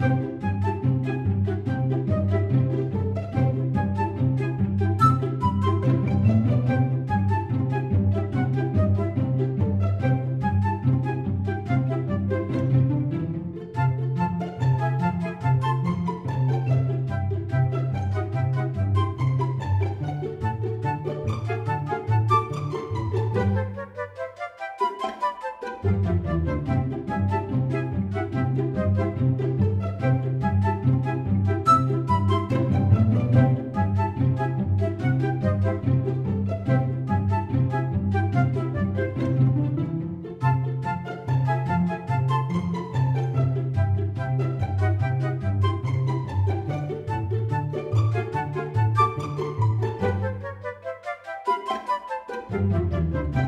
Música Música